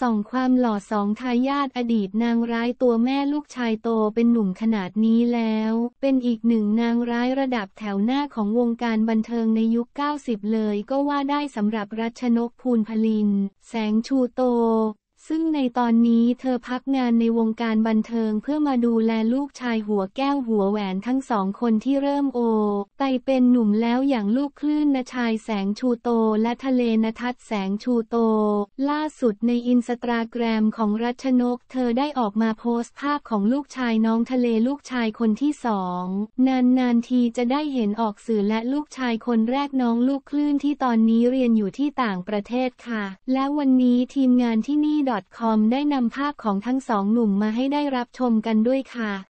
ส่องความหล่อสองทายาทอดีตนางร้ายตัวแม่ลูกชายโตเป็นหนุ่มขนาดนี้แล้ว เป็นอีกหนึ่งนางร้ายระดับแถวหน้าของวงการบันเทิงในยุค 90 เลยก็ว่าได้สำหรับรัชนกภูลพลิน แสงชูโต ในตอนนี้เธอพักงานในวงการบันเทิงเพื่อมาดูแลลูกชายหัวแก้วหัวแหวนทั้งสองคนที่เริ่มโอ ไปเป็นหนุ่มแล้วอย่างลูกคลื่นนชายแสงชูโตและทะเลนทัศแสงชูโต ล่าสุดในอินสตาแกรมของรัชนก เธอได้ออกมาโพสต์ภาพของลูกชายน้องทะเลลูกชายคนที่สองนานๆทีจะได้เห็นออกสื่อและลูกชายคนแรกน้องลูกคลื่นที่ตอนนี้เรียนอยู่ที่ต่างประเทศค่ะ และวันนี้ทีมงานที่นี่ .com .com ได้นำภาพของทั้งสองหนุ่มมาให้ได้รับชมกันด้วยค่ะ